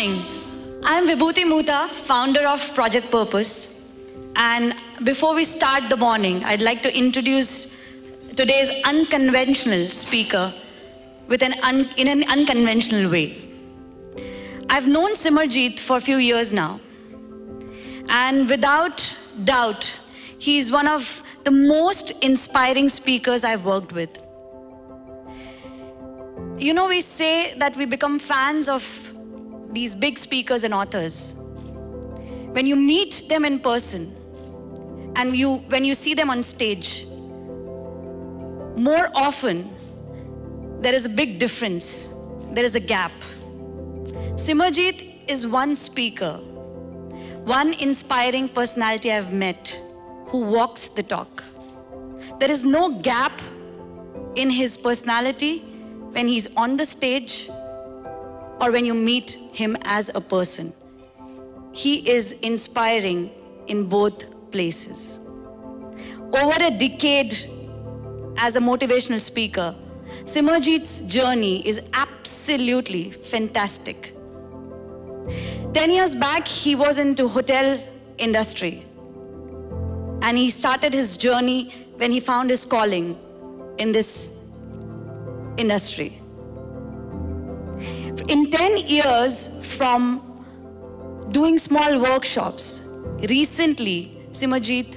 Morning. I'm Vibhuti Muta, founder of Project Purpose. And before we start the morning, I'd like to introduce today's unconventional speaker with an un- in an unconventional way. I've known Simerjeet for a few years now. And without doubt, he's one of the most inspiring speakers I've worked with. You know, we say that we become fans of these big speakers and authors. When you meet them in person and you, when you see them on stage, more often there is a big difference, there is a gap. Simerjeet is one speaker, one inspiring personality I've met who walks the talk. There is no gap in his personality when he's on the stage or when you meet him as a person. He is inspiring in both places. Over a decade as a motivational speaker, Simerjeet's journey is absolutely fantastic. 10 years back, he was into hotel industry. And he started his journey when he found his calling in this industry. In 10 years from doing small workshops, recently Simerjeet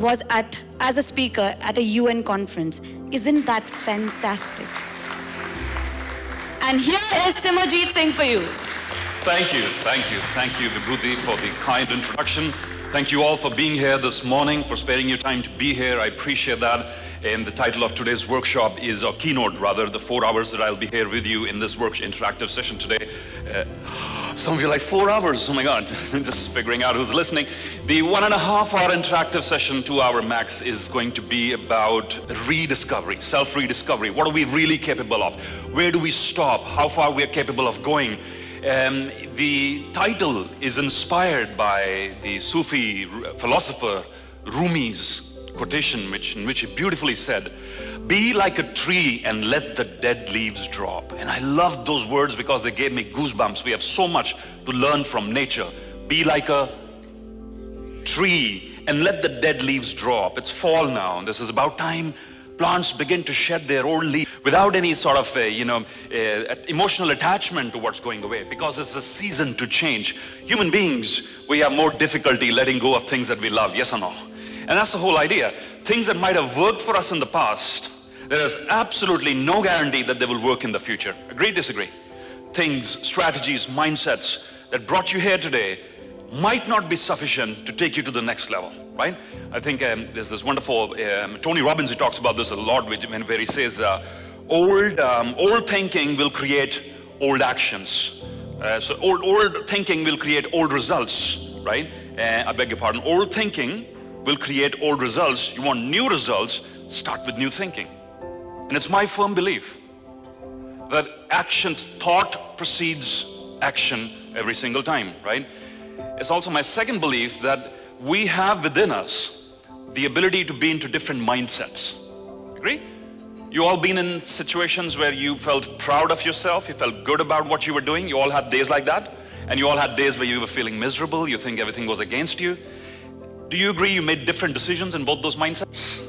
was at as a speaker at a UN conference. Isn't that fantastic? And here is Simerjeet Singh for you. Thank you, thank you, thank you, Vibhuti, for the kind introduction. Thank you all for being here this morning, for sparing your time to be here. I appreciate that. And the title of today's workshop is, or keynote rather, the four hours that I'll be here with you in this work interactive session today. Uh, some of you are like, four hours? Oh my God, just figuring out who's listening. The one and a half hour interactive session, two hour max, is going to be about rediscovery, self rediscovery. What are we really capable of? Where do we stop? How far we are capable of going? Um, the title is inspired by the Sufi philosopher Rumi's quotation, which, in which he beautifully said, Be like a tree and let the dead leaves drop. And I loved those words because they gave me goosebumps. We have so much to learn from nature. Be like a tree and let the dead leaves drop. It's fall now, and this is about time plants begin to shed their old leaves without any sort of, uh, you know, uh, emotional attachment to what's going away because it's a season to change. Human beings, we have more difficulty letting go of things that we love, yes or no? And that's the whole idea. Things that might have worked for us in the past, there is absolutely no guarantee that they will work in the future. Agree, disagree? Things, strategies, mindsets that brought you here today might not be sufficient to take you to the next level, right? I think um, there's this wonderful, um, Tony Robbins, he talks about this a lot, where he says, uh, old, um, old thinking will create old actions. Uh, so old, old thinking will create old results, right? Uh, I beg your pardon. Old thinking will create old results. You want new results, start with new thinking. And it's my firm belief that actions, thought precedes action every single time, right? It's also my second belief that we have within us the ability to be into different mindsets. Agree? You all been in situations where you felt proud of yourself, you felt good about what you were doing. You all had days like that. And you all had days where you were feeling miserable, you think everything was against you. Do you agree you made different decisions in both those mindsets?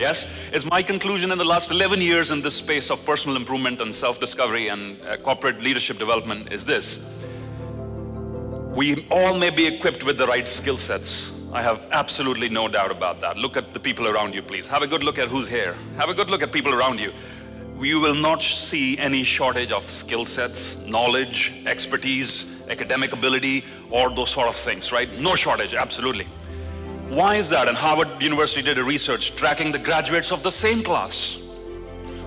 Yes? It's my conclusion in the last 11 years in this space of personal improvement and self discovery and uh, corporate leadership development is this. We all may be equipped with the right skill sets. I have absolutely no doubt about that. Look at the people around you, please. Have a good look at who's here. Have a good look at people around you. You will not see any shortage of skill sets, knowledge, expertise, academic ability, or those sort of things, right? No shortage, absolutely. Why is that? And Harvard University did a research tracking the graduates of the same class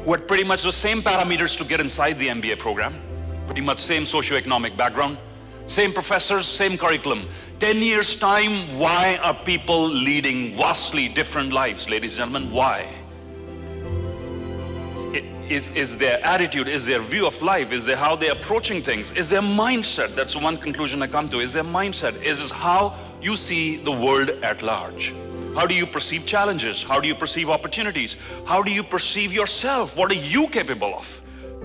who had pretty much the same parameters to get inside the MBA program, pretty much same socioeconomic background, same professors, same curriculum. 10 years time, why are people leading vastly different lives, ladies and gentlemen? Why? Is, is their attitude, is their view of life, is there how they're approaching things, is their mindset, that's one conclusion I come to, is their mindset, is this how you see the world at large. How do you perceive challenges? How do you perceive opportunities? How do you perceive yourself? What are you capable of?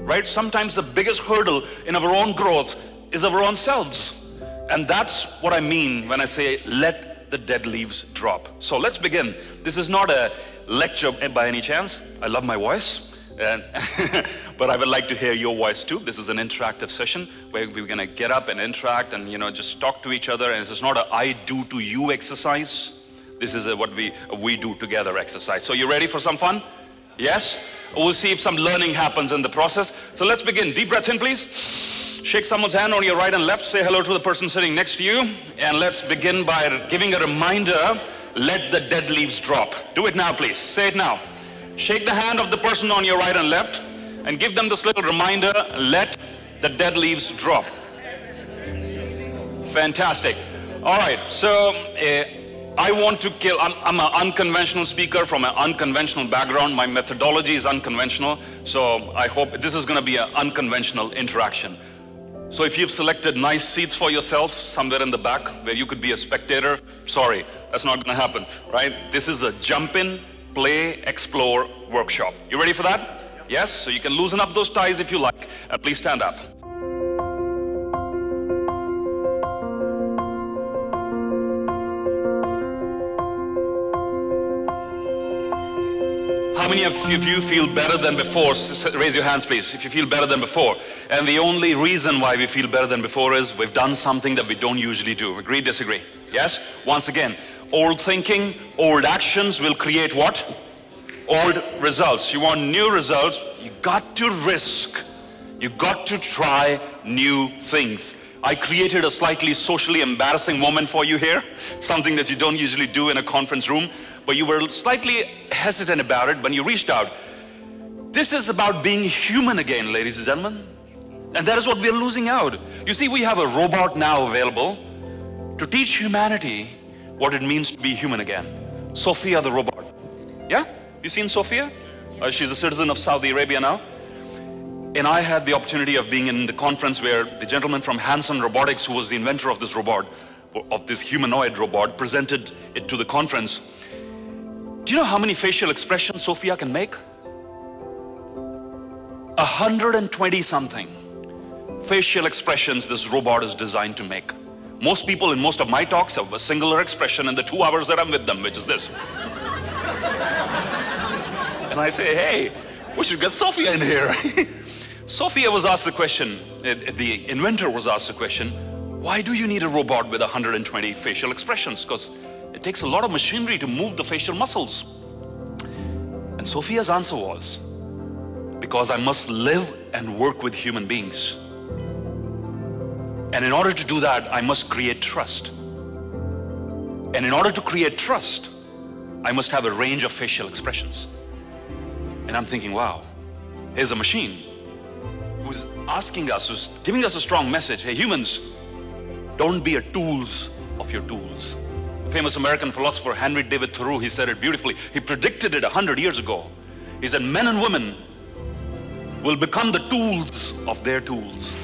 right? Sometimes the biggest hurdle in our own growth is our own selves. And that's what I mean when I say, let the dead leaves drop. So let's begin. This is not a lecture by any chance. I love my voice. But I would like to hear your voice too. This is an interactive session where we're going to get up and interact and you know just talk to each other. And it's not a I do to you exercise. This is a, what we we do together exercise. So you ready for some fun? Yes. We'll see if some learning happens in the process. So let's begin. Deep breath in, please. Shake someone's hand on your right and left. Say hello to the person sitting next to you. And let's begin by giving a reminder let the dead leaves drop. Do it now, please. Say it now. Shake the hand of the person on your right and left and give them this little reminder let the dead leaves drop. Fantastic. All right, so uh, I want to kill, I'm, I'm an unconventional speaker from an unconventional background. My methodology is unconventional, so I hope this is going to be an unconventional interaction. So if you've selected nice seats for yourself somewhere in the back where you could be a spectator, sorry, that's not going to happen, right? This is a jump in, play, explore workshop. You ready for that? Yes? So you can loosen up those ties if you like. And please stand up. How many of you feel better than before? Raise your hands, please, if you feel better than before. And the only reason why we feel better than before is we've done something that we don't usually do. Agree, disagree? Yes? Once again, old thinking, old actions will create what? Old results. You want new results, you got to risk. You got to try new things. I created a slightly socially embarrassing moment for you here, something that you don't usually do in a conference room but you were slightly hesitant about it when you reached out. This is about being human again, ladies and gentlemen. And that is what we're losing out. You see, we have a robot now available to teach humanity what it means to be human again. Sophia the robot. Yeah? You seen Sophia? Uh, she's a citizen of Saudi Arabia now. And I had the opportunity of being in the conference where the gentleman from Hanson Robotics, who was the inventor of this robot, of this humanoid robot, presented it to the conference. Do you know how many facial expressions Sophia can make? 120 something facial expressions this robot is designed to make. Most people in most of my talks have a singular expression in the two hours that I'm with them, which is this. and I say, hey, we should get Sophia in here. Sophia was asked the question, uh, the inventor was asked the question, why do you need a robot with 120 facial expressions? Because it takes a lot of machinery to move the facial muscles. And Sophia's answer was, because I must live and work with human beings. And in order to do that, I must create trust. And in order to create trust, I must have a range of facial expressions. And I'm thinking, wow, here's a machine who's asking us, who's giving us a strong message. Hey, humans, don't be a tools of your tools famous American philosopher Henry David Thoreau, he said it beautifully. He predicted it a hundred years ago. He said, men and women will become the tools of their tools.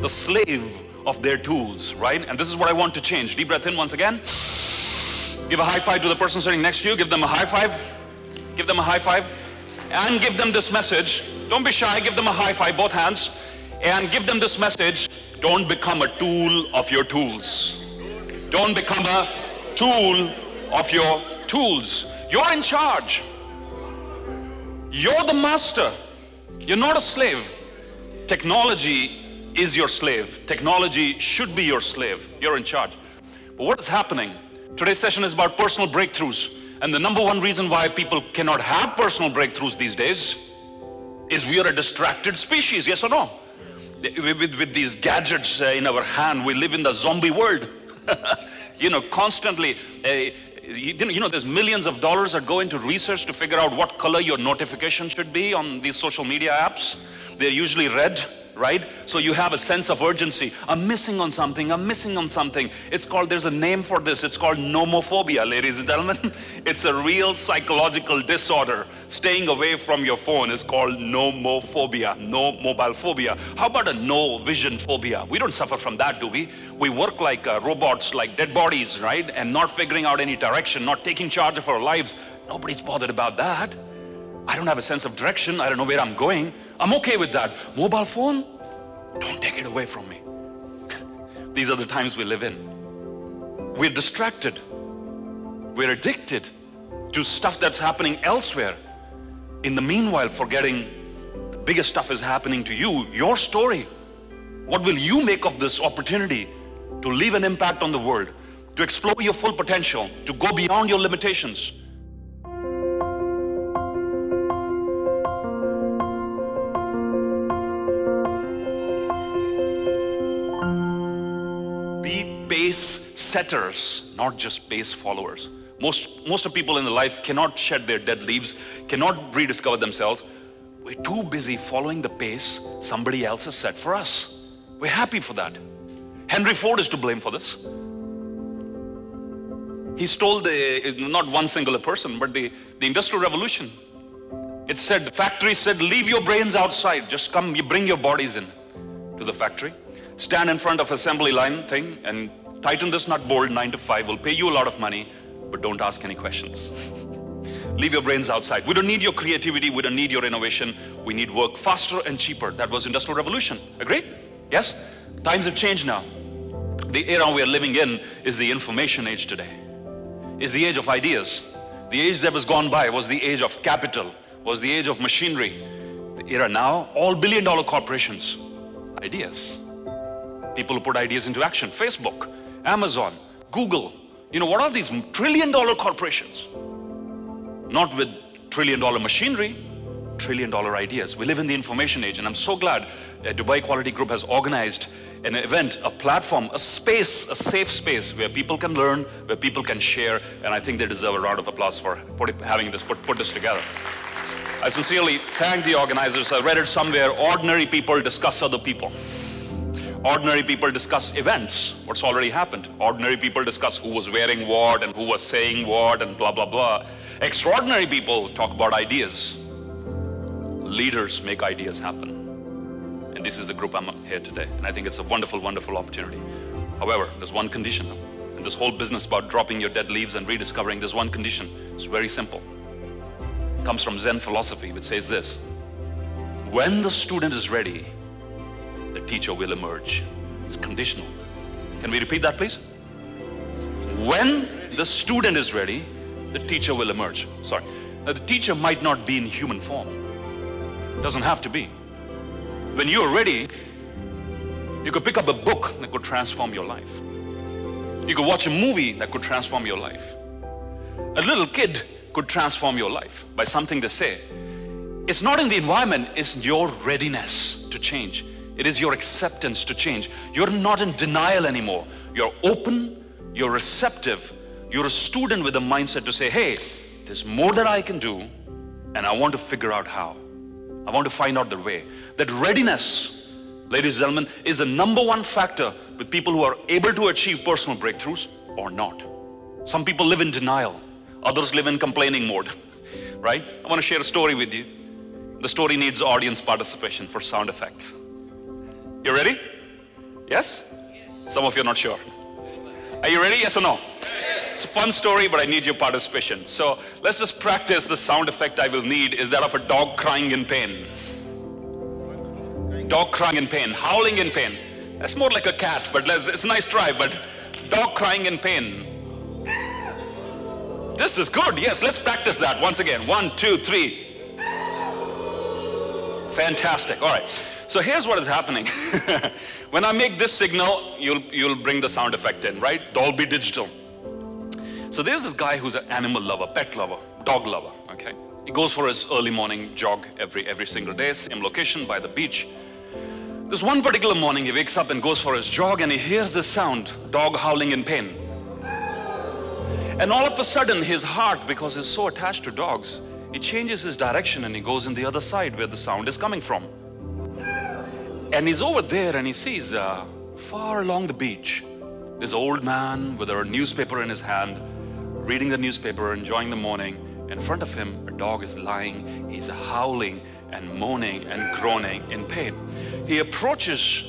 The slave of their tools, right? And this is what I want to change. Deep breath in once again. Give a high five to the person sitting next to you. Give them a high five. Give them a high five. And give them this message. Don't be shy. Give them a high five, both hands. And give them this message. Don't become a tool of your tools. Don't become a tool of your tools. You're in charge. You're the master. You're not a slave. Technology is your slave. Technology should be your slave. You're in charge. But what is happening? Today's session is about personal breakthroughs. And the number one reason why people cannot have personal breakthroughs these days is we are a distracted species, yes or no? With, with these gadgets uh, in our hand, we live in the zombie world. you know, constantly, uh, you, you know, there's millions of dollars that go into research to figure out what color your notification should be on these social media apps. They're usually red right? So you have a sense of urgency. I'm missing on something, I'm missing on something. It's called, there's a name for this. It's called nomophobia, ladies and gentlemen. It's a real psychological disorder. Staying away from your phone is called nomophobia, no mobile phobia. How about a no vision phobia? We don't suffer from that, do we? We work like uh, robots, like dead bodies, right? And not figuring out any direction, not taking charge of our lives. Nobody's bothered about that. I don't have a sense of direction. I don't know where I'm going. I'm okay with that. Mobile phone, don't take it away from me. These are the times we live in. We're distracted. We're addicted to stuff that's happening elsewhere. In the meanwhile, forgetting the biggest stuff is happening to you, your story. What will you make of this opportunity to leave an impact on the world, to explore your full potential, to go beyond your limitations? Pace setters, not just pace followers. Most, most of people in the life cannot shed their dead leaves, cannot rediscover themselves. We're too busy following the pace somebody else has set for us. We're happy for that. Henry Ford is to blame for this. He stole the, not one singular person, but the, the Industrial Revolution. It said, the factory said, leave your brains outside. Just come, you bring your bodies in to the factory. Stand in front of assembly line thing and tighten this nut bolt nine to five. We'll pay you a lot of money, but don't ask any questions. leave your brains outside. We don't need your creativity. We don't need your innovation. We need work faster and cheaper. That was Industrial Revolution. Agree? Yes? Times have changed now. The era we are living in is the information age today. Is the age of ideas. The age that was gone by was the age of capital, was the age of machinery. The era now, all billion dollar corporations, ideas. People who put ideas into action. Facebook, Amazon, Google. You know, what are these trillion dollar corporations? Not with trillion dollar machinery, trillion dollar ideas. We live in the information age, and I'm so glad that Dubai Quality Group has organized an event, a platform, a space, a safe space where people can learn, where people can share, and I think they deserve a round of applause for put, having this, put, put this together. I sincerely thank the organizers. I read it somewhere, ordinary people discuss other people. Ordinary people discuss events, what's already happened. Ordinary people discuss who was wearing what and who was saying what and blah, blah, blah. Extraordinary people talk about ideas. Leaders make ideas happen. And this is the group I'm here today. And I think it's a wonderful, wonderful opportunity. However, there's one condition. And this whole business about dropping your dead leaves and rediscovering, there's one condition. It's very simple. It comes from Zen philosophy, which says this. When the student is ready, the teacher will emerge. It's conditional. Can we repeat that, please? When the student is ready, the teacher will emerge. Sorry. Now, the teacher might not be in human form. Doesn't have to be. When you're ready, you could pick up a book that could transform your life. You could watch a movie that could transform your life. A little kid could transform your life by something they say. It's not in the environment, it's your readiness to change. It is your acceptance to change. You're not in denial anymore. You're open, you're receptive, you're a student with a mindset to say, hey, there's more that I can do, and I want to figure out how. I want to find out the way. That readiness, ladies and gentlemen, is the number one factor with people who are able to achieve personal breakthroughs or not. Some people live in denial, others live in complaining mode, right? I want to share a story with you. The story needs audience participation for sound effects. You ready? Yes? Some of you are not sure. Are you ready? Yes or no? It's a fun story, but I need your participation. So let's just practice the sound effect I will need is that of a dog crying in pain. Dog crying in pain, howling in pain. That's more like a cat, but it's a nice try, but dog crying in pain. This is good. Yes, let's practice that once again. One, two, three. Fantastic. All right. So here's what is happening. when I make this signal, you'll, you'll bring the sound effect in, right? Dolby Digital. So there's this guy who's an animal lover, pet lover, dog lover, okay? He goes for his early morning jog every, every single day, same location by the beach. This one particular morning, he wakes up and goes for his jog and he hears this sound, dog howling in pain. And all of a sudden, his heart, because he's so attached to dogs, he changes his direction and he goes in the other side where the sound is coming from. And he's over there and he sees uh, far along the beach, this old man with a newspaper in his hand, reading the newspaper, enjoying the morning. In front of him, a dog is lying. He's howling and moaning and groaning in pain. He approaches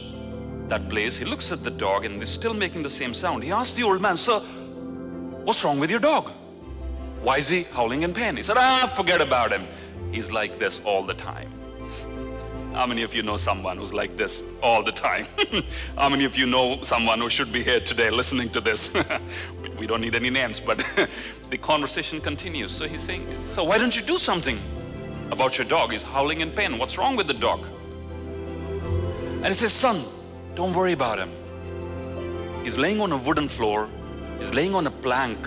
that place. He looks at the dog and he's still making the same sound. He asks the old man, Sir, what's wrong with your dog? Why is he howling in pain? He said, Ah, forget about him. He's like this all the time. How many of you know someone who's like this all the time? How many of you know someone who should be here today listening to this? we don't need any names, but the conversation continues. So he's saying, So why don't you do something about your dog? He's howling in pain. What's wrong with the dog? And he says, Son, don't worry about him. He's laying on a wooden floor, he's laying on a plank,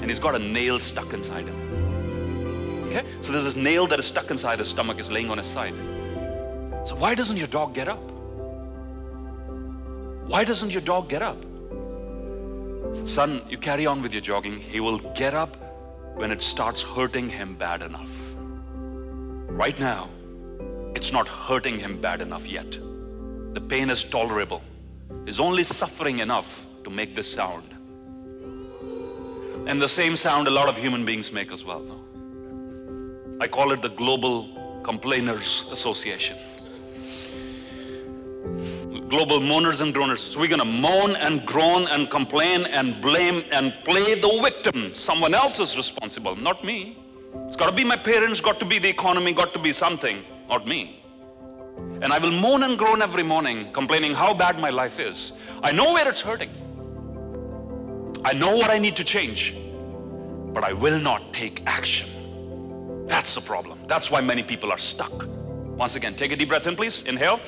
and he's got a nail stuck inside him. Okay? So there's this nail that is stuck inside his stomach, is laying on his side. So why doesn't your dog get up? Why doesn't your dog get up? Son, you carry on with your jogging. He will get up when it starts hurting him bad enough. Right now, it's not hurting him bad enough yet. The pain is tolerable. He's only suffering enough to make this sound. And the same sound a lot of human beings make as well. No? I call it the Global Complainers Association. Global moaners and groaners. So we're going to moan and groan and complain and blame and play the victim. Someone else is responsible, not me. It's got to be my parents, got to be the economy, got to be something, not me. And I will moan and groan every morning, complaining how bad my life is. I know where it's hurting. I know what I need to change, but I will not take action. That's the problem. That's why many people are stuck. Once again, take a deep breath in, please. Inhale.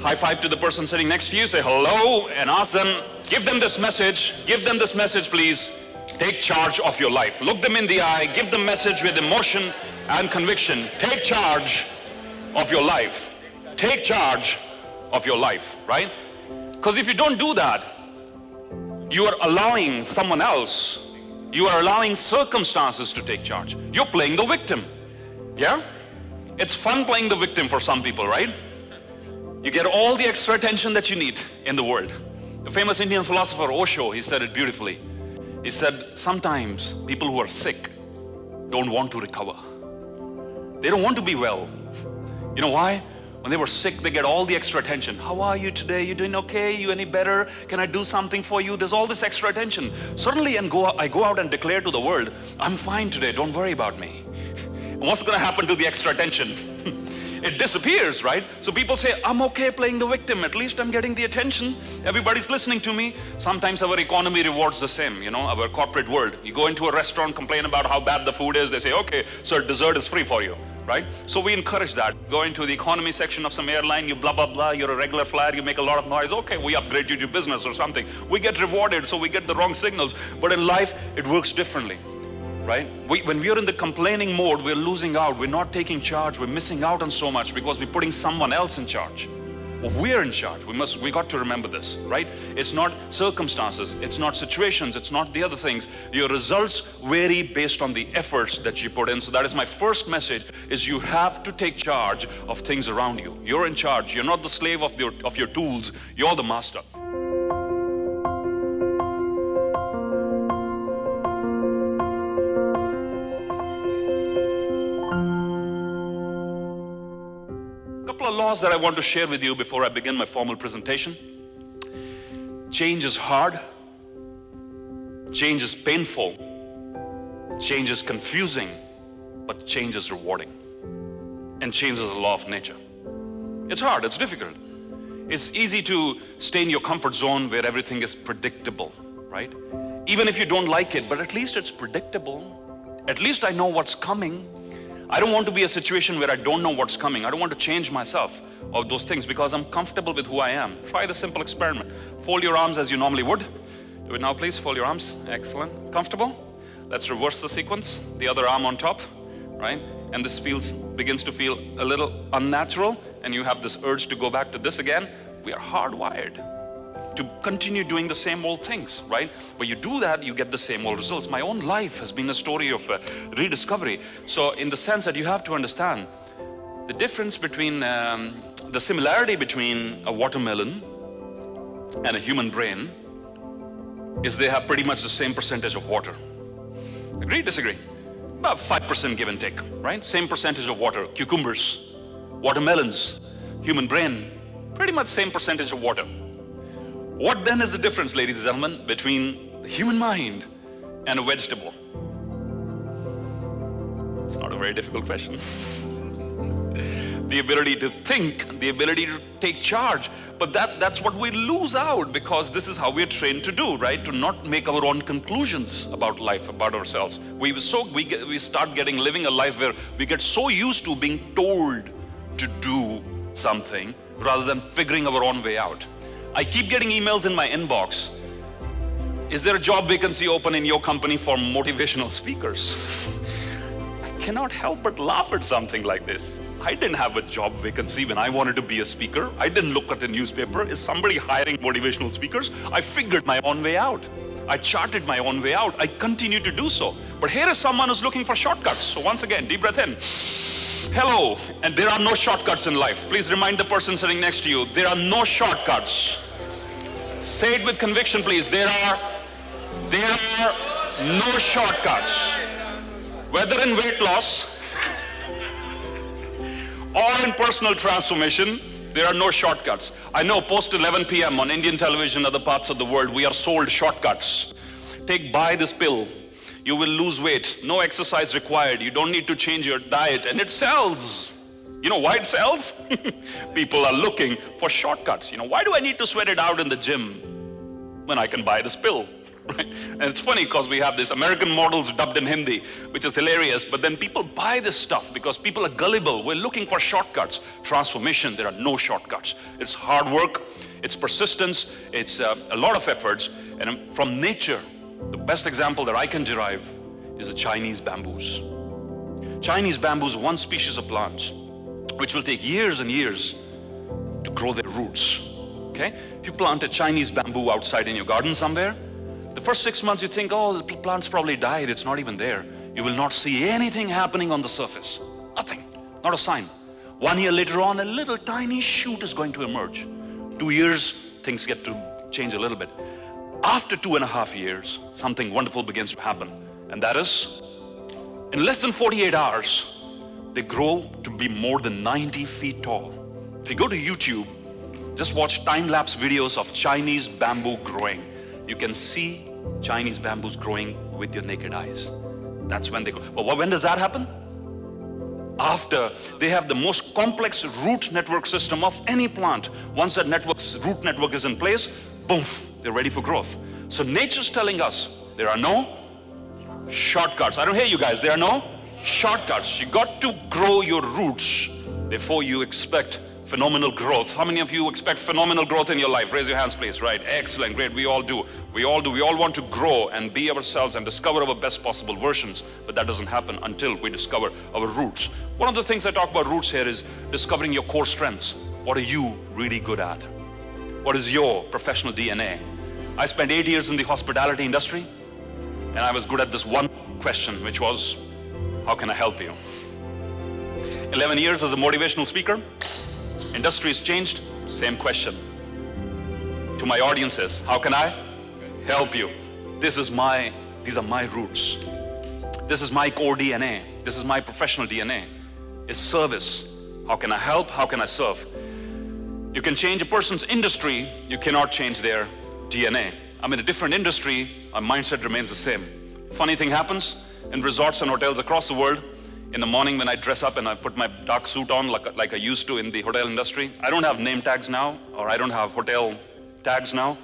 High five to the person sitting next to you. Say hello and ask them, give them this message. Give them this message, please. Take charge of your life. Look them in the eye. Give them message with emotion and conviction. Take charge of your life. Take charge of your life, right? Because if you don't do that, you are allowing someone else, you are allowing circumstances to take charge. You're playing the victim. Yeah? It's fun playing the victim for some people, right? You get all the extra attention that you need in the world. The famous Indian philosopher Osho, he said it beautifully. He said, sometimes people who are sick don't want to recover. They don't want to be well. You know why? When they were sick, they get all the extra attention. How are you today? You doing okay? You any better? Can I do something for you? There's all this extra attention. Suddenly, and go, I go out and declare to the world, I'm fine today. Don't worry about me. And what's going to happen to the extra attention? it disappears, right? So people say, I'm okay playing the victim. At least I'm getting the attention. Everybody's listening to me. Sometimes our economy rewards the same, you know, our corporate world. You go into a restaurant, complain about how bad the food is. They say, okay, sir, dessert is free for you right? So we encourage that. Go into the economy section of some airline, you blah, blah, blah, you're a regular flyer, you make a lot of noise. Okay, we upgrade you to business or something. We get rewarded, so we get the wrong signals. But in life, it works differently, Mm. right? We, when we're in the complaining mode, we're losing out. We're not taking charge. We're missing out on so much because we're putting someone else in charge. We're in charge. We must, we got to remember this, right? It's not circumstances, it's not situations, it's not the other things. Your results vary based on the efforts that you put in. So that is my first message is you have to take charge of things around you. You're in charge. You're not the slave of your, of your tools. You're the master. Of that I want to share with you before I begin my formal presentation. Change is hard, change is painful, change is confusing, but change is rewarding. And change is a law of nature. It's hard, it's difficult. It's easy to stay in your comfort zone where everything is predictable, right? Even if you don't like it, but at least it's predictable. At least I know what's coming. I don't want to be a situation where I don't know what's coming. I don't want to change myself of those things because I'm comfortable with who I am. Try the simple experiment. Fold your arms as you normally would. Do it now, please. Fold your arms. Excellent. Comfortable? Let's reverse the sequence. The other arm on top, right? And this feels begins to feel a little unnatural, and you have this urge to go back to this again. We are hardwired to continue doing the same old things, right? But you do that, you get the same old results. My own life has been a story of uh, rediscovery. So, in the sense that you have to understand the difference between um, the similarity between a watermelon and a human brain is they have pretty much the same percentage of water. Agree, disagree? About 5% give and take, right? Same percentage of water. Cucumbers, watermelons, human brain, pretty much same percentage of water. What then is the difference, ladies and gentlemen, between the human mind and a vegetable? It's not a very difficult question. the ability to think, the ability to take charge. But that, that's what we lose out because this is how we're trained to do, right? To not make our own conclusions about life, about ourselves. We so we get, we start getting living a life where we get so used to being told to do something rather than figuring our own way out. I keep getting emails in my inbox. Is there a job vacancy open in your company for motivational speakers? I cannot help but laugh at something like this. I didn't have a job vacancy when I wanted to be a speaker. I didn't look at the newspaper. Is somebody hiring motivational speakers? I figured my own way out. I charted my own way out. I continue to do so. But here is someone who's looking for shortcuts. So once again, deep breath in. Hello, and there are no shortcuts in life. Please remind the person sitting next to you, there are no shortcuts. Say it with conviction, please. There are, there are no shortcuts. Whether in weight loss or in personal transformation, there are no shortcuts. I know post 11 p.m. on Indian television, other parts of the world, we are sold shortcuts. Take buy this pill. You will lose weight. No exercise required. You don't need to change your diet. And it sells. You know why it sells? People are looking for shortcuts. You know, why do I need to sweat it out in the gym when I can buy this pill? Right? And it's funny because we have this American models dubbed in Hindi, which is hilarious, but then people buy this stuff because people are gullible. We're looking for shortcuts. Transformation, there are no shortcuts. It's hard work, it's persistence, it's uh, a lot of efforts. And um, from nature, the best example that I can derive is the Chinese bamboos. Chinese bamboos, one species of plants, which will take years and years to grow their roots. Okay? If you plant a Chinese bamboo outside in your garden somewhere, the first six months you think, oh, the plant's probably died, it's not even there. You will not see anything happening on the surface. Nothing, not a sign. One year later on, a little tiny shoot is going to emerge. Two years, things get to change a little bit. After two and a half years, something wonderful begins to happen. And that is, in less than 48 hours, they grow to be more than 90 feet tall. If you go to YouTube, just watch time-lapse videos of Chinese bamboo growing. You can see Chinese bamboos growing with your naked eyes. That's when they grow. But when does that happen? After they have the most complex root network system of any plant. Once that network's root network is in place, boom, they're ready for growth. So nature's telling us there are no shortcuts. I don't hear you guys. There are no shortcuts. You got to grow your roots before you expect phenomenal growth. How many of you expect phenomenal growth in your life? Raise your hands, please. Right. Excellent. Great. We all do. We all do. We all want to grow and be ourselves and discover our best possible versions. But that doesn't happen until we discover our roots. One of the things I talk about roots here is discovering your core strengths. What are you really good at? What is your professional DNA? I spent eight years in the hospitality industry and I was good at this one question, which was, how can I help you? 11 years as a motivational speaker, industry has changed, same question. To my audiences, how can I help you? This is my, these are my roots. This is my core DNA. This is my professional DNA. It's service. How can I help? How can I serve? You can change a person's industry, you cannot change their DNA. I'm in a different industry, my mindset remains the same. Funny thing happens in resorts and hotels across the world. In the morning when I dress up and I put my dark suit on like, like I used to in the hotel industry, I don't have name tags now, or I don't have hotel tags now.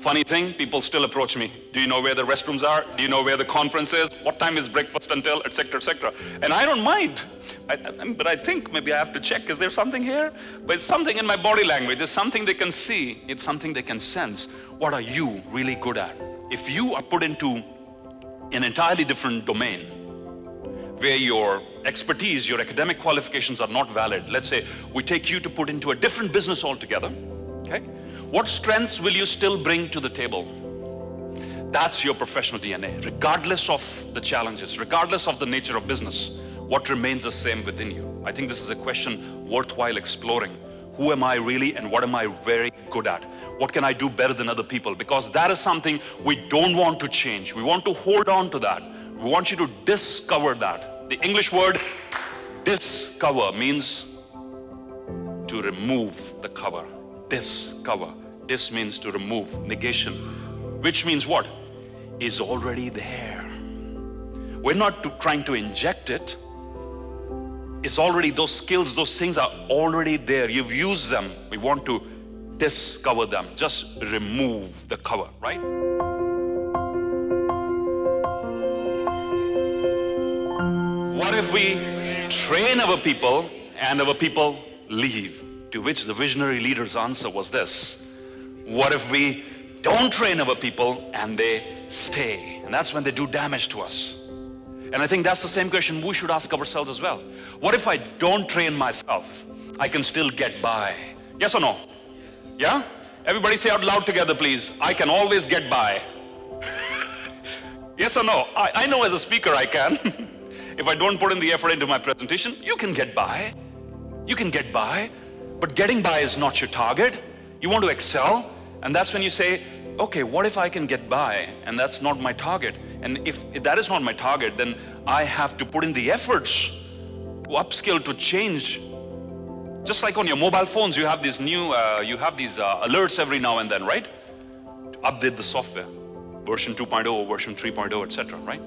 Funny thing, people still approach me. Do you know where the restrooms are? Do you know where the conference is? What time is breakfast until, etc., etc. And I don't mind. I, I, but I think maybe I have to check, is there something here? But it's something in my body language. It's something they can see. It's something they can sense. What are you really good at? If you are put into an entirely different domain, where your expertise, your academic qualifications are not valid. Let's say we take you to put into a different business altogether, okay? What strengths will you still bring to the table? That's your professional DNA. Regardless of the challenges, regardless of the nature of business, what remains the same within you? I think this is a question worthwhile exploring. Who am I really and what am I very good at? What can I do better than other people? Because that is something we don't want to change. We want to hold on to that. We want you to discover that. The English word discover means to remove the cover discover. This means to remove, negation, which means what? Is already there. We're not to, trying to inject it. Is already, those skills, those things are already there. You've used them. We want to discover them. Just remove the cover, right? What if we train our people and our people leave? To which the visionary leader's answer was this What if we don't train our people and they stay? And that's when they do damage to us. And I think that's the same question we should ask ourselves as well. What if I don't train myself? I can still get by. Yes or no? Yeah? Everybody say out loud together, please. I can always get by. yes or no? I, I know as a speaker I can. if I don't put in the effort into my presentation, you can get by. You can get by. But getting by is not your target. You want to excel. And that's when you say, okay, what if I can get by and that's not my target? And if, that is not my target, then I have to put in the efforts to upskill, to change. Just like on your mobile phones, you have these new, uh, you have these uh, alerts every now and then, right? To update the software, version 2.0, version 3.0, etc. right?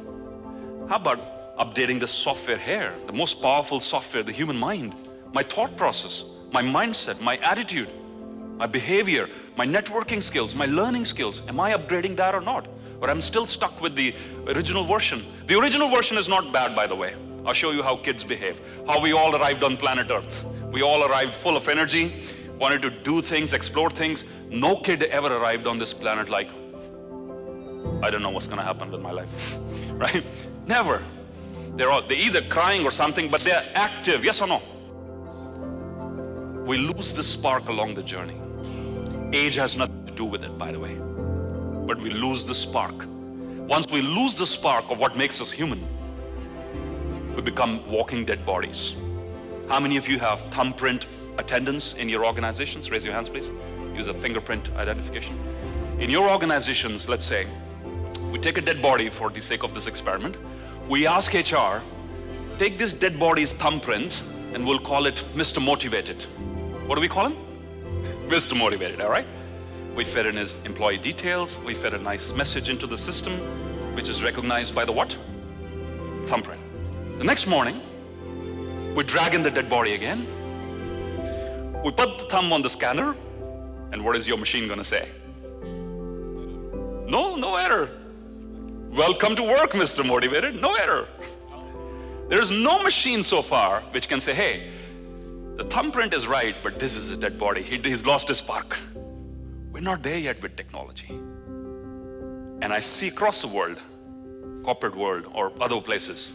How about updating the software here, the most powerful software, the human mind, my thought process, my mindset, my attitude, my behavior, my networking skills, my learning skills. Am I upgrading that or not? Or I'm still stuck with the original version. The original version is not bad, by the way. I'll show you how kids behave, how we all arrived on planet Earth. We all arrived full of energy, wanted to do things, explore things. No kid ever arrived on this planet like, I don't know what's going to happen with my life, right? Never. They're, all, they're either crying or something, but they're active, yes or no? We lose the spark along the journey. Age has nothing to do with it, by the way. But we lose the spark. Once we lose the spark of what makes us human, we become walking dead bodies. How many of you have thumbprint attendance in your organizations? Raise your hands, please. Use a fingerprint identification. In your organizations, let's say, we take a dead body for the sake of this experiment. We ask HR, take this dead body's thumbprint and we'll call it Mr. Motivated. What do we call him? Mr. Motivated, all right? We fed in his employee details. We fed a nice message into the system, which is recognized by the what? Thumbprint. The next morning, we drag in the dead body again. We put the thumb on the scanner, and what is your machine going to say? No, no error. Welcome to work, Mr. Motivated. No error. There is no machine so far which can say, hey, the thumbprint is right, but this is a dead body. He, he's lost his spark. We're not there yet with technology. And I see across the world, corporate world or other places,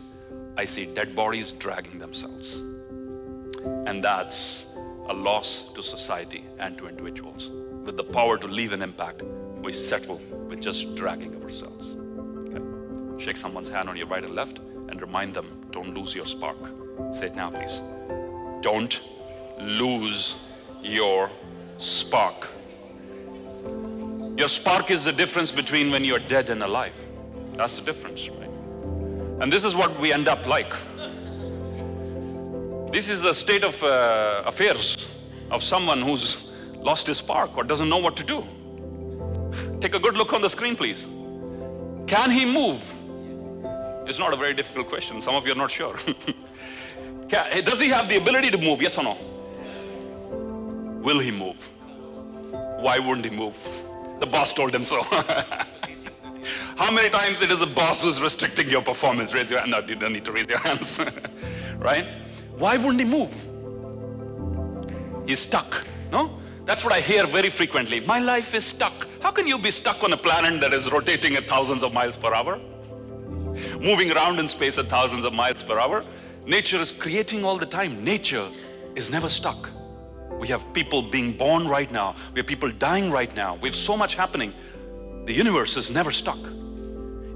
I see dead bodies dragging themselves. And that's a loss to society and to individuals. With the power to leave an impact, we settle with just dragging ourselves. Okay. Shake someone's hand on your right and left and remind them don't lose your spark. Say it now, please. Don't lose your spark. Your spark is the difference between when you're dead and alive. That's the difference, right? And this is what we end up like. This is a state of uh, affairs of someone who's lost his spark or doesn't know what to do. Take a good look on the screen, please. Can he move? It's not a very difficult question. Some of you are not sure. Eh, does he have the ability to move? Yes or no? Will he move? Why wouldn't he move? The boss told him so. How many times it is the boss who's restricting your performance? Raise your hand. No, you don't need to raise your hands. right? Why wouldn't he move? He's stuck. No? That's what I hear very frequently. My life is stuck. How can you be stuck on a planet that is rotating at thousands of miles per hour? Moving around in space at thousands of miles per hour? Nature is creating all the time. Nature is never stuck. We have people being born right now. We have people dying right now. We have so much happening. The universe is never stuck.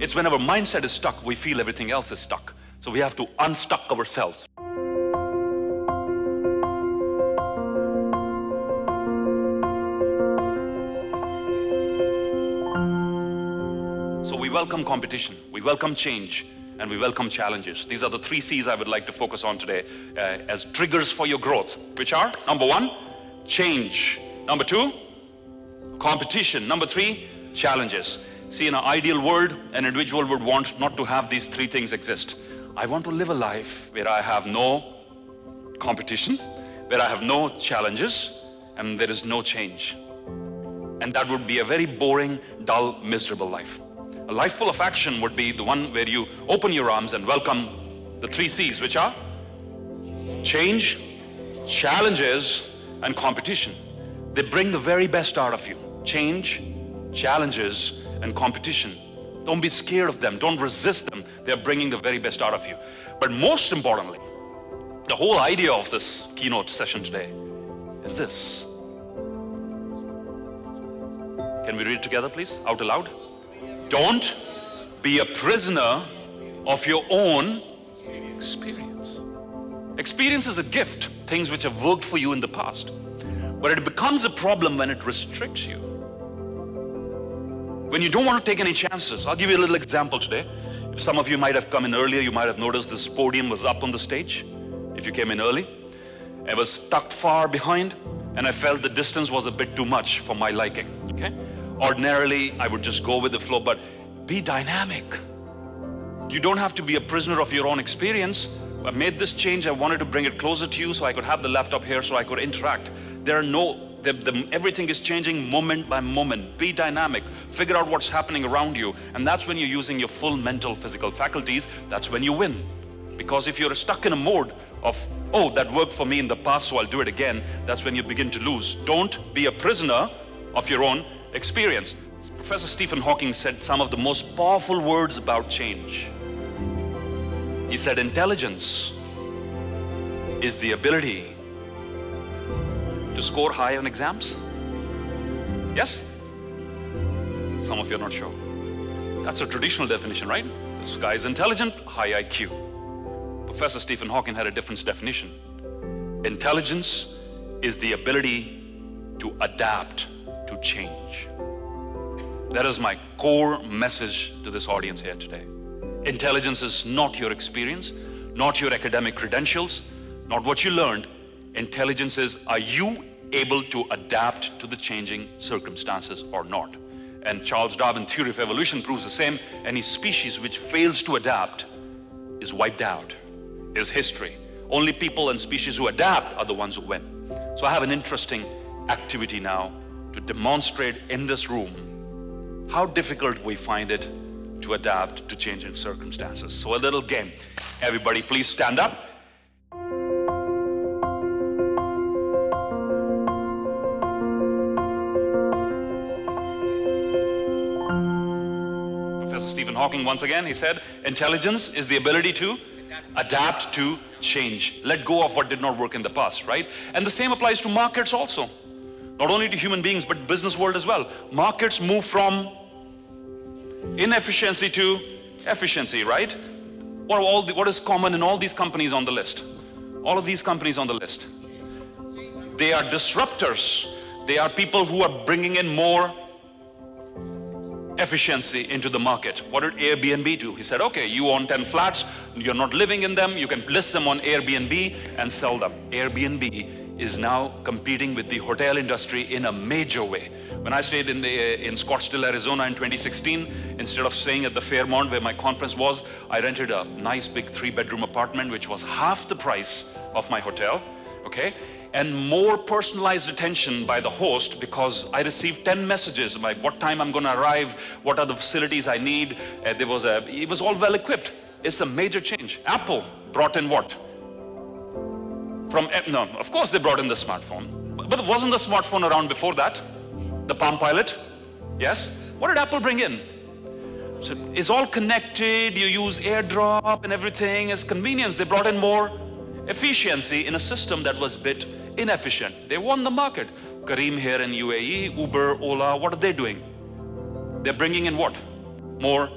It's when our mindset is stuck, we feel everything else is stuck. So we have to unstuck ourselves. So we welcome competition, we welcome change, and we welcome challenges. These are the three C's I would like to focus on today uh, as triggers for your growth, which are number one, change. Number two, competition. Number three, challenges. See, in an ideal world, an individual would want not to have these three things exist. I want to live a life where I have no competition, where I have no challenges and there is no change. And that would be a very boring, dull, miserable life. A life full of action would be the one where you open your arms and welcome the three C's, which are change, challenges, and competition. They bring the very best out of you. Change, challenges, and competition. Don't be scared of them. Don't resist them. They're bringing the very best out of you. But most importantly, the whole idea of this keynote session today is this. Can we read it together, please? Out aloud. Don't be a prisoner of your own experience. Experience is a gift, things which have worked for you in the past. But it becomes a problem when it restricts you. When you don't want to take any chances. I'll give you a little example today. If some of you might have come in earlier, you might have noticed this podium was up on the stage. If you came in early, I was tucked far behind and I felt the distance was a bit too much for my liking. Okay? Ordinarily, I would just go with the flow, but be dynamic. You don't have to be a prisoner of your own experience. I made this change. I wanted to bring it closer to you so I could have the laptop here so I could interact. There are no, the, the, everything is changing moment by moment. Be dynamic. Figure out what's happening around you. And that's when you're using your full mental, physical faculties. That's when you win. Because if you're stuck in a mode of, oh, that worked for me in the past, so I'll do it again, that's when you begin to lose. Don't be a prisoner of your own experience. Professor Stephen Hawking said some of the most powerful words about change. He said, intelligence is the ability to score high on exams. Yes? Some of you are not sure. That's a traditional definition, right? This guy is intelligent, high IQ. Professor Stephen Hawking had a different definition. Intelligence is the ability to adapt to change. That is my core message to this audience here today. Intelligence is not your experience, not your academic credentials, not what you learned. Intelligence is are you able to adapt to the changing circumstances or not? And Charles Darwin's theory of evolution proves the same. Any species which fails to adapt is wiped out, is history. Only people and species who adapt are the ones who win. So I have an interesting activity now to demonstrate in this room how difficult we find it to adapt to changing circumstances. So a little game. Everybody please stand up. Professor Stephen Hawking once again, he said, intelligence is the ability to adapt to change. Let go of what did not work in the past, right? And the same applies to markets also. Not only to human beings, but business world as well. Markets move from inefficiency to efficiency, right? What, all the, what is common in all these companies on the list? All of these companies on the list. They are disruptors. They are people who are bringing in more efficiency into the market. What did Airbnb do? He said, okay, you own 10 flats, you're not living in them, you can list them on Airbnb and sell them. Airbnb is now competing with the hotel industry in a major way. When I stayed in, the, in Scottsdale, Arizona in 2016, instead of staying at the Fairmont where my conference was, I rented a nice big three bedroom apartment, which was half the price of my hotel, okay? and more personalized attention by the host because I received 10 messages about what time I'm going to arrive, what are the facilities I need. Uh, there was a, it was all well equipped. It's a major change. Apple brought in what? From, eh, no, of course they brought in the smartphone. But wasn't the smartphone around before that? The Palm Pilot? Yes? What did Apple bring in? So it's all connected, you use AirDrop and everything, it's convenience. They brought in more efficiency in a system that was bit inefficient. They won the market. Careem here in UAE, Uber, Ola, what are they doing? They're bringing in what? More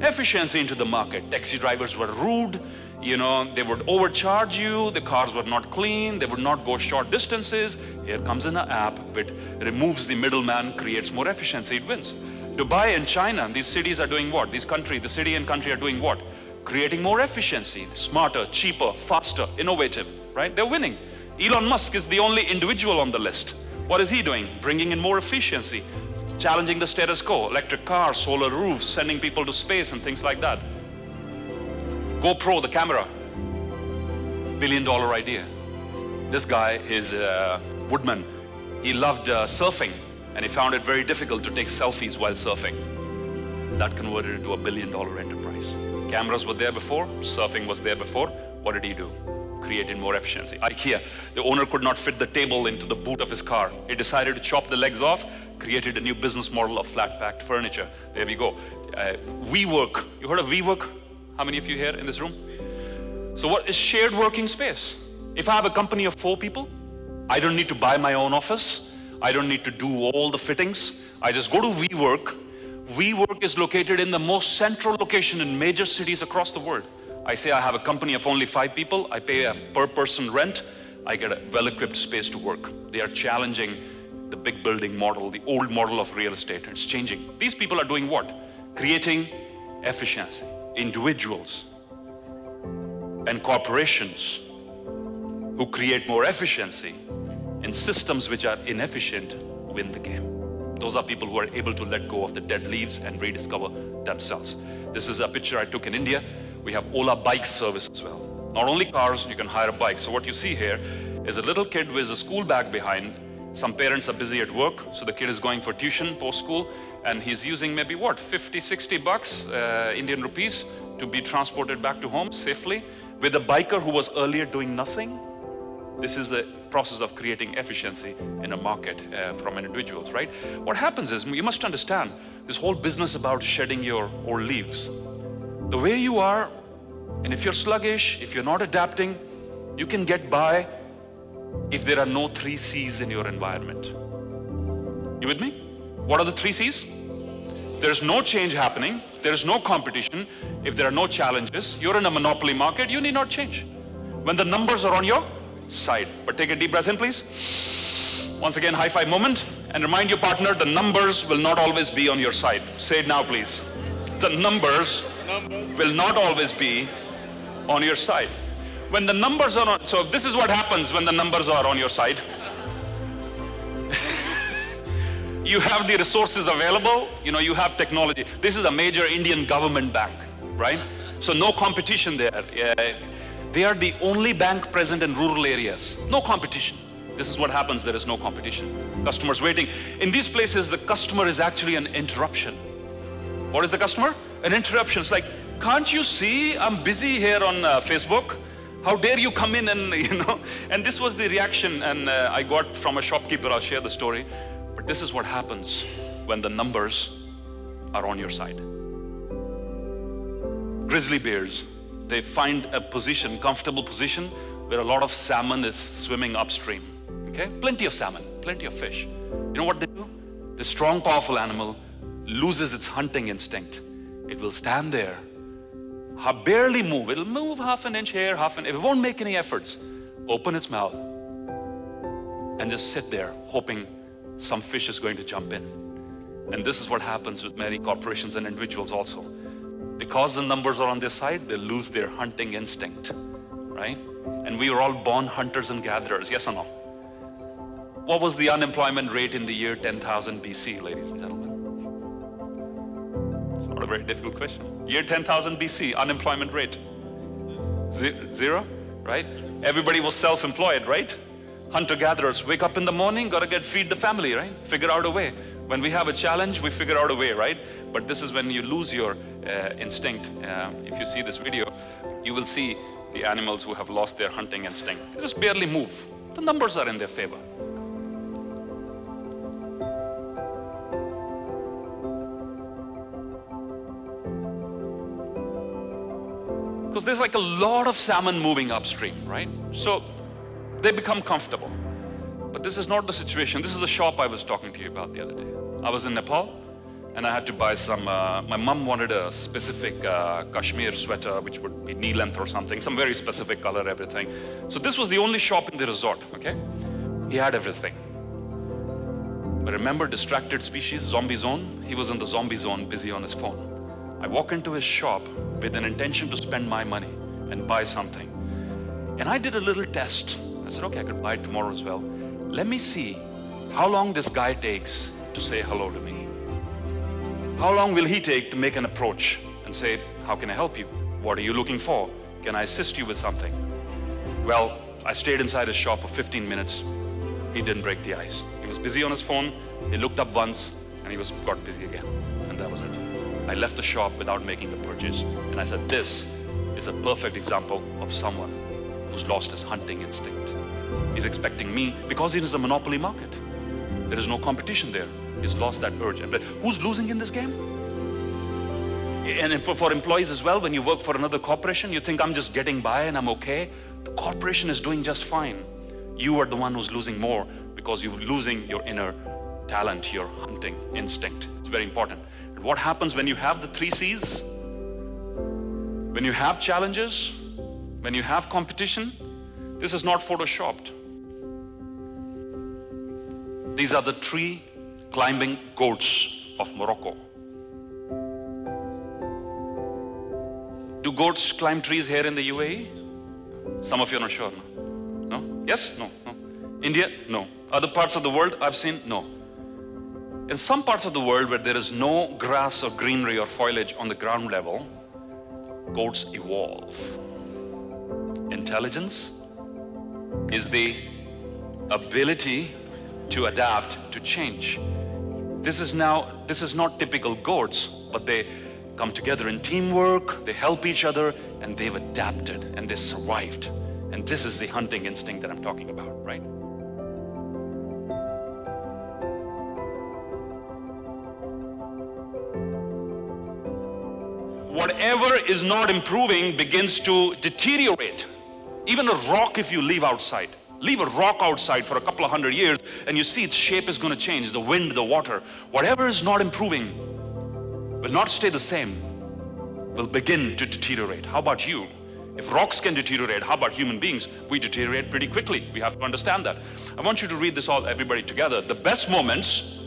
efficiency into the market. Taxi drivers were rude, you know, they would overcharge you, the cars were not clean, they would not go short distances. Here comes an app which removes the middleman, creates more efficiency, it wins. Dubai and China, these cities are doing what? These country, the city and country are doing what? Creating more efficiency, smarter, cheaper, faster, innovative, right? They're winning. Elon Musk is the only individual on the list. What is he doing? Bringing in more efficiency, challenging the status quo, electric cars, solar roofs, sending people to space and things like that. GoPro, the camera, billion dollar idea. This guy is a woodman. He loved uh, surfing and he found it very difficult to take selfies while surfing. That converted into a billion dollar enterprise. Cameras were there before, surfing was there before. What did he do? Created more efficiency. IKEA, the owner could not fit the table into the boot of his car. He decided to chop the legs off, created a new business model of flat packed furniture. There we go. Uh, WeWork, you heard of WeWork? How many of you here in this room? So, what is shared working space? If I have a company of four people, I don't need to buy my own office. I don't need to do all the fittings. I just go to WeWork. WeWork is located in the most central location in major cities across the world. I say I have a company of only five people. I pay a per person rent. I get a well equipped space to work. They are challenging the big building model, the old model of real estate. It's changing. These people are doing what? Creating efficiency. Individuals and corporations who create more efficiency in systems which are inefficient win the game. Those are people who are able to let go of the dead leaves and rediscover themselves. This is a picture I took in India. We have Ola bike service as well. Not only cars, you can hire a bike. So what you see here is a little kid with a school bag behind. Some parents are busy at work, so the kid is going for tuition post school, and he's using maybe what, 50, 60 bucks, uh, Indian rupees, to be transported back to home safely. With a biker who was earlier doing nothing, this is the process of creating efficiency in a market uh, from individuals, right? What happens is you must understand this whole business about shedding your old leaves. The way you are, and if you're sluggish, if you're not adapting, you can get by if there are no three C's in your environment. You with me? What are the three C's? There's no change happening, there is no competition, if there are no challenges, you're in a monopoly market, you need not change. When the numbers are on your side. But take a deep breath in, please. Once again, high five moment. And remind your partner the numbers will not always be on your side. Say it now, please. The numbers will not always be on your side. When the numbers are on, so this is what happens when the numbers are on your side. You have the resources available, you know, you have technology. This is a major Indian government bank, right? So no competition there. Uh, they are the only bank present in rural areas. No competition. This is what happens, there is no competition. Customers waiting. In these places, the customer is actually an interruption. What is the customer? An interruption. It's like, can't you see I'm busy here on uh, Facebook? How dare you come in and, you know? And this was the reaction and uh, I got from a shopkeeper. I'll share the story. But this is what happens when the numbers are on your side. Grizzly bears they find a position, comfortable position, where a lot of salmon is swimming upstream. Okay? Plenty of salmon, plenty of fish. You know what they do? The strong, powerful animal loses its hunting instinct. It will stand there, barely move. It'll move half an inch here, half an It won't make any efforts. Open its mouth and just sit there, hoping some fish is going to jump in. And this is what happens with many corporations and individuals also because the numbers are on their side, they lose their hunting instinct, right? And we were all born hunters and gatherers, yes or no? What was the unemployment rate in the year 10,000 BC, ladies and gentlemen? It's not a very difficult question. Year 10,000 BC, unemployment rate. Zero, right? Everybody was self-employed, right? Hunter-gatherers, wake up in the morning, gotta get feed the family, right? Figure out a way. When we have a challenge, we figure out a way, right? But this is when you lose your uh, instinct. Uh, if you see this video, you will see the animals who have lost their hunting instinct. They just barely move. The numbers are in their favor. Because there's like a lot of salmon moving upstream, right? So they become comfortable. But this is not the situation. This is the shop I was talking to you about the other day. I was in Nepal and I had to buy some. Uh, my mom wanted a specific uh, Kashmir sweater, which would be knee length or something, some very specific color, everything. So this was the only shop in the resort, okay? He had everything. But remember, distracted species, zombie zone? He was in the zombie zone, busy on his phone. I walk into his shop with an intention to spend my money and buy something. And I did a little test. I said, okay, I could buy it tomorrow as well. Let me see how long this guy takes to say hello to me. How long will he take to make an approach and say, How can I help you? What are you looking for? Can I assist you with something? Well, I stayed inside his shop for 15 minutes. He didn't break the ice. He was busy on his phone. He looked up once and he was got busy again. And that was it. I left the shop without making a purchase. And I said, this is a perfect example of someone who's lost his hunting instinct. He's expecting me because it is a monopoly market. There is no competition there. He's lost that urge. And who's losing in this game? And for, for employees as well, when you work for another corporation, you think I'm just getting by and I'm okay. The corporation is doing just fine. You are the one who's losing more because you're losing your inner talent, your hunting instinct. It's very important. And what happens when you have the three C's? When you have challenges, when you have competition, this is not photoshopped. These are the tree climbing goats of Morocco. Do goats climb trees here in the UAE? Some of you are not sure. No? no? Yes? No? No? India? No. Other parts of the world I've seen? No. In some parts of the world where there is no grass or greenery or foliage on the ground level, goats evolve. Intelligence is the ability to adapt, to change. This is now, this is not typical goats, but they come together in teamwork, they help each other, and they've adapted and they survived. And this is the hunting instinct that I'm talking about, right? Whatever is not improving begins to deteriorate. Even a rock, if you leave outside, leave a rock outside for a couple of hundred years and you see its shape is going to change the wind, the water, whatever is not improving will not stay the same, will begin to deteriorate. How about you? If rocks can deteriorate, how about human beings? We deteriorate pretty quickly. We have to understand that. I want you to read this all, everybody together. The best moments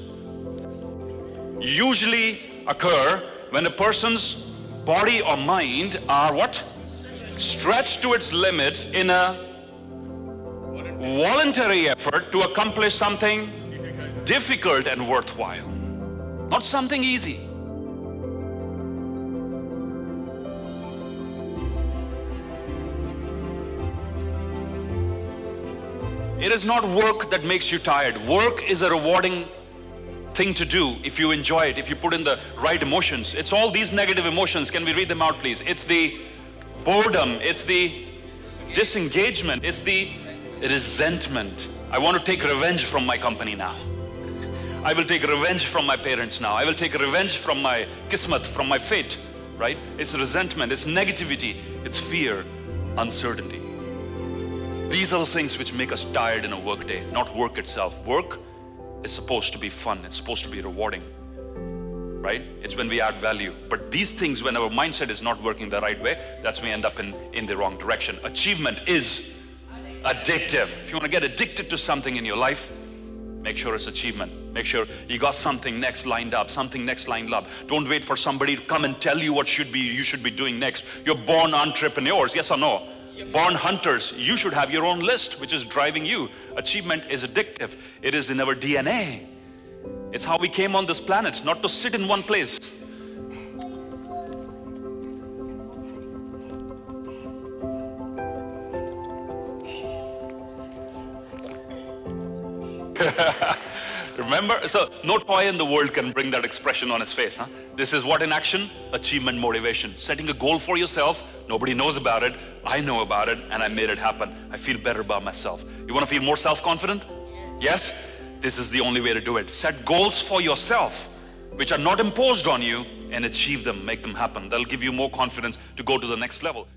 usually occur when a person's body or mind are what? Stretched to its limits in a voluntary effort to accomplish something difficult and worthwhile. Not something easy. It is not work that makes you tired. Work is a rewarding thing to do if you enjoy it, if you put in the right emotions. It's all these negative emotions. Can we read them out, please? It's the boredom, it's the disengagement, it's the resentment. I want to take revenge from my company now. I will take revenge from my parents now. I will take revenge from my kismet, from my fate, right? It's resentment, it's negativity, it's fear, uncertainty. These are the things which make us tired in a workday, not work itself. Work is supposed to be fun, it's supposed to be rewarding, right? It's when we add value. But these things, when our mindset is not working the right way, that's when we end up in, in the wrong direction. Achievement is addictive. If you want to get addicted to something in your life, make sure it's achievement. Make sure you got something next lined up, something next lined up. Don't wait for somebody to come and tell you what should be you should be doing next. You're born entrepreneurs, yes or no? Born hunters, you should have your own list which is driving you. Achievement is addictive. It is in our DNA. It's how we came on this planet, not to sit in one place. Remember? So, no toy in the world can bring that expression on its face. Huh? This is what in action? Achievement motivation. Setting a goal for yourself. Nobody knows about it. I know about it and I made it happen. I feel better about myself. You want to feel more self confident? Yes? This is the only way to do it. Set goals for yourself which are not imposed on you and achieve them, make them happen. That'll give you more confidence to go to the next level.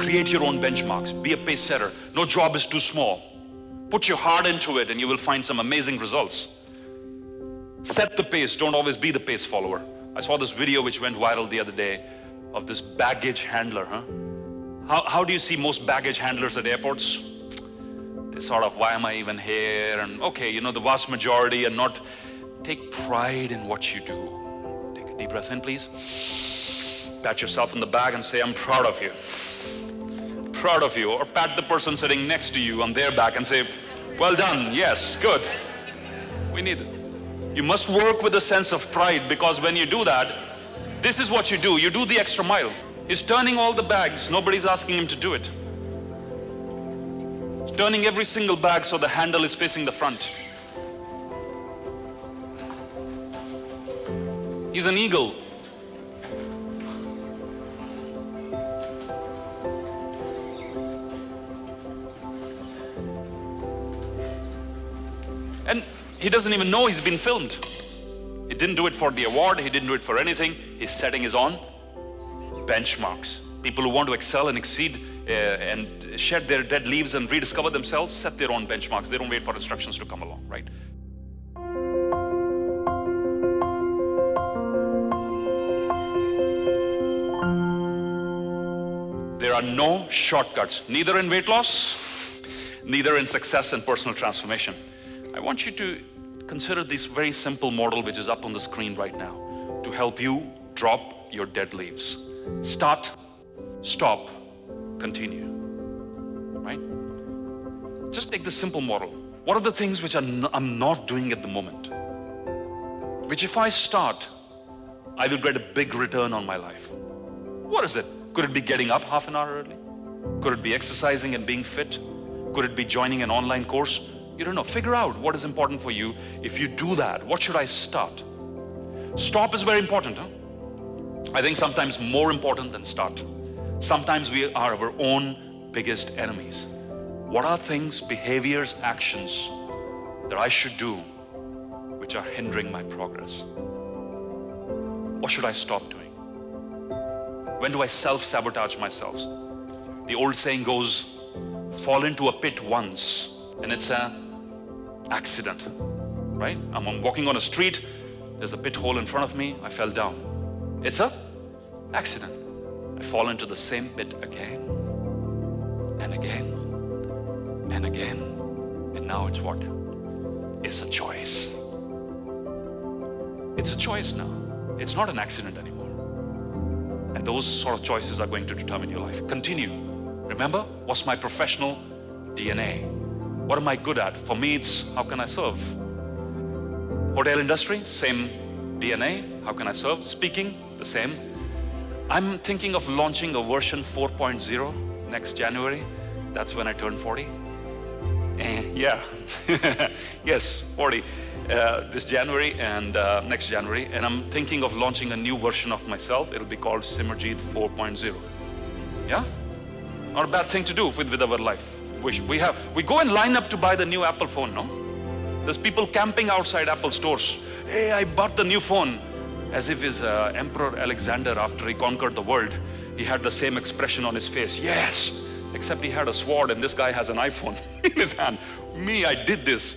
Create your own benchmarks. Be a pace setter. No job is too small. Put your heart into it and you will find some amazing results. Set the pace. Don't always be the pace follower. I saw this video which went viral the other day of this baggage handler. Huh? How, how do you see most baggage handlers at airports? They sort of, why am I even here? And okay, you know, the vast majority and not take pride in what you do. Take a deep breath in, please. Pat yourself on the back and say, I'm proud of you proud of you. Or pat the person sitting next to you on their back and say, well done, yes, good. We need it. You must work with a sense of pride because when you do that, this is what you do. You do the extra mile. He's turning all the bags. Nobody's asking him to do it. He's turning every single bag so the handle is facing the front. He's an eagle. And he doesn't even know he's been filmed. Didn't do it for the award, he didn't do it for anything. He's setting his own benchmarks. People who want to excel and exceed uh, and shed their dead leaves and rediscover themselves set their own benchmarks. They don't wait for instructions to come along, right? There are no shortcuts, neither in weight loss, neither in success and personal transformation. I want you to consider this very simple model which is up on the screen right now to help you drop your dead leaves. Start, stop, continue. Right? Just take the simple model. What are the things which I'm not doing at the moment? Which, if I start, I will get a big return on my life. What is it? Could it be getting up half an hour early? Could it be exercising and being fit? Could it be joining an online course? You don't know. Figure out what is important for you. If you do that, what should I start? Stop is very important. Huh? I think sometimes more important than start. Sometimes we are our own biggest enemies. What are things, behaviors, actions that I should do which are hindering my progress? What should I stop doing? When do I self sabotage myself? The old saying goes, fall into a pit once and it's an accident, right? I'm walking on a street, there's a pit hole in front of me, I fell down. It's a accident. I fall into the same pit again and again and again. And now it's what? It's a choice. It's a choice now. It's not an accident anymore. And those sort of choices are going to determine your life. Continue. Remember, what's my professional DNA? What am I good at? For me, it's how can I serve? Hotel industry, same DNA. How can I serve? Speaking, the same. I'm thinking of launching a version 4.0 next January. That's when I turn 40. Eh, yeah, yes, 40 uh, this January and uh, next January. And I'm thinking of launching a new version of myself. It'll be called Simerjeet 4.0. Yeah? Not a bad thing to do with, with our life. We, we, have, we go and line up to buy the new Apple phone, no? There's people camping outside Apple stores. Hey, I bought the new phone as if his uh, Emperor Alexander, after he conquered the world, he had the same expression on his face. Yes, except he had a sword and this guy has an iPhone in his hand. Me, I did this.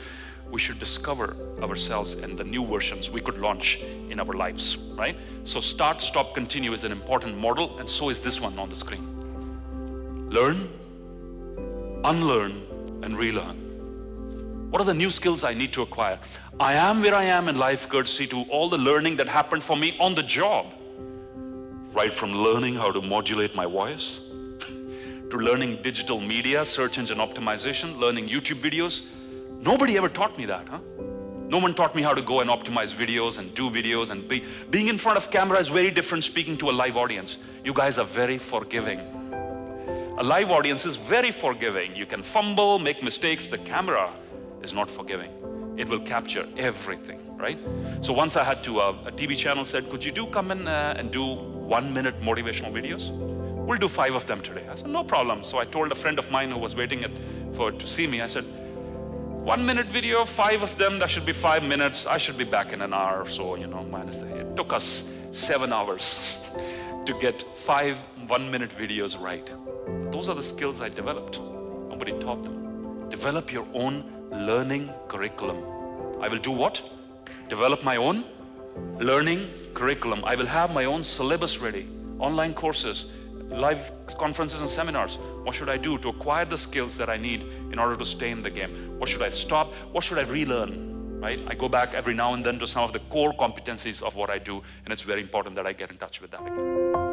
We should discover ourselves and the new versions we could launch in our lives, right? So start, stop, continue is an important model and so is this one on the screen. Learn, unlearn, and relearn. What are the new skills I need to acquire? I am where I am in life courtesy to all the learning that happened for me on the job. Right from learning how to modulate my voice, to learning digital media, search engine optimization, learning YouTube videos. Nobody ever taught me that, huh? No one taught me how to go and optimize videos and do videos and be, being in front of camera is very different speaking to a live audience. You guys are very forgiving. A live audience is very forgiving. You can fumble, make mistakes. The camera is not forgiving. It will capture everything, right? So once I had to, uh, a TV channel said, could you do come in uh, and do one minute motivational videos? We'll do five of them today. I said, no problem. So I told a friend of mine who was waiting at, for to see me, I said, one minute video, five of them, that should be five minutes. I should be back in an hour or so, you know, minus the, it took us seven hours to get five one minute videos right. Those are the skills I developed. Nobody taught them. Develop your own learning curriculum. I will do what? Develop my own learning curriculum. I will have my own syllabus ready, online courses, live conferences and seminars. What should I do to acquire the skills that I need in order to stay in the game? What should I stop? What should I relearn? Right? I go back every now and then to some of the core competencies of what I do, and it's very important that I get in touch with that again.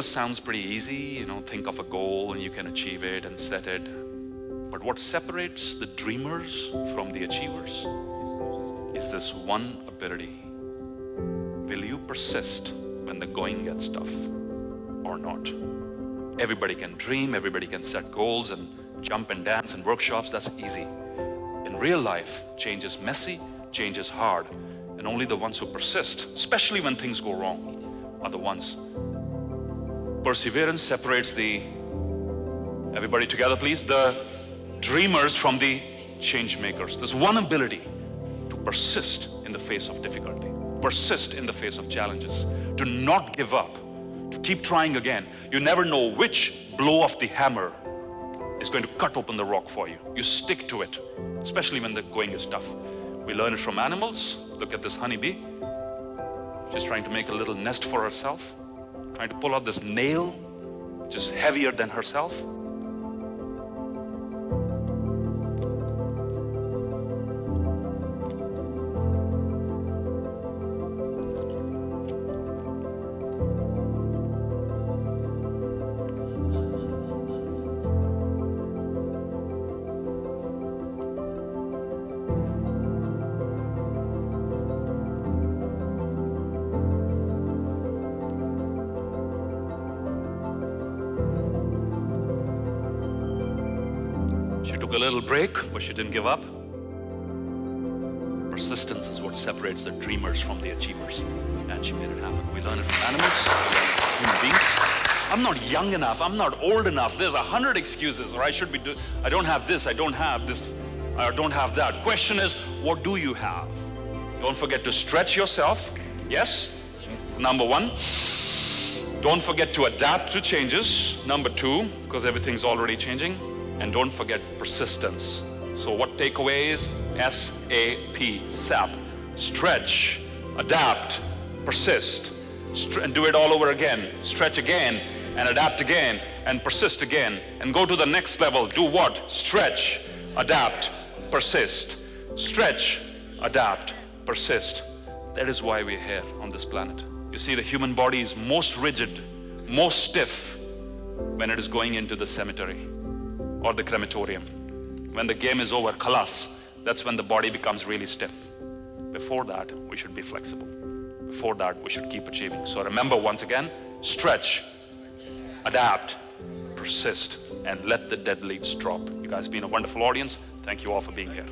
Business sounds pretty easy, you know, think of a goal and you can achieve it and set it. But what separates the dreamers from the achievers is this one ability. Will you persist when the going gets tough or not? Everybody can dream, everybody can set goals and jump and dance in workshops, that's easy. In real life, change is messy, change is hard, and only the ones who persist, especially when things go wrong, are the ones Perseverance separates the, everybody together please, the dreamers from the change makers. There's one ability to persist in the face of difficulty, persist in the face of challenges, to not give up, to keep trying again. You never know which blow of the hammer is going to cut open the rock for you. You stick to it, especially when the going is tough. We learn it from animals. Look at this honeybee. She's trying to make a little nest for herself trying to pull out this nail, which is heavier than herself. Took a little break, but she didn't give up. Persistence is what separates the dreamers from the achievers. And she made it happen. We learn it from animals, human beings. I'm not young enough, I'm not old enough. There's a hundred excuses, or I should be do I don't have this, I don't have this, I don't have that. Question is, what do you have? Don't forget to stretch yourself. Yes? Number one. Don't forget to adapt to changes. Number two, because everything's already changing. And don't forget persistence. So what takeaway is? S-A-P, SAP. Stretch, adapt, persist, and do it all over again. Stretch again, and adapt again, and persist again. And go to the next level. Do what? Stretch, adapt, persist. Stretch, adapt, persist. That is why we're here on this planet. You see, the human body is most rigid, most stiff when it is going into the cemetery or the crematorium. When the game is over, khalas, that's when the body becomes really stiff. Before that, we should be flexible. Before that, we should keep achieving. So remember once again, stretch, adapt, persist, and let the dead leaves drop. You guys been a wonderful audience. Thank you all for being here.